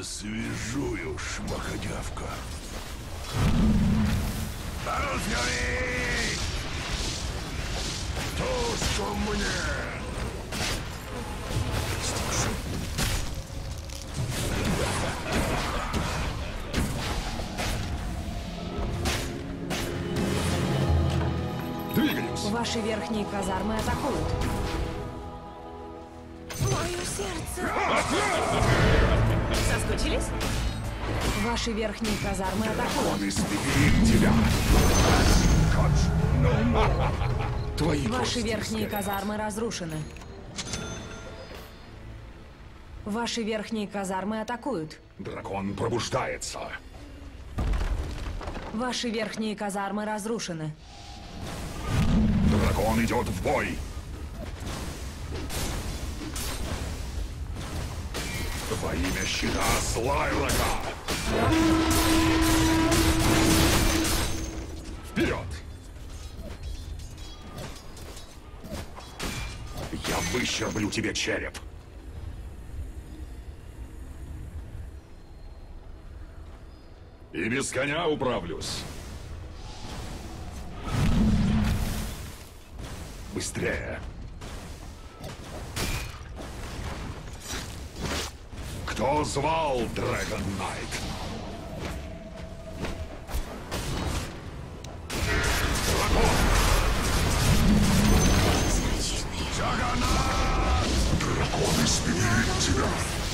Свяжую, шмакодявка. Розгори! Душу мне! Двигаемся! Ваши верхние казармы атакуют. Мое сердце. Соскучились? Ваши верхние казармы атакуют. Тебя! More. Твои Ваши верхние сгорят. казармы разрушены. Ваши верхние казармы атакуют. Дракон пробуждается. Ваши верхние казармы разрушены. Дракон идет в бой. Во имя щита Слайрога! Вперед! Я выщерблю тебе череп. И без коня управлюсь. Быстрее. Кто звал Дрэгон Найт? Дракон испепелит тебя.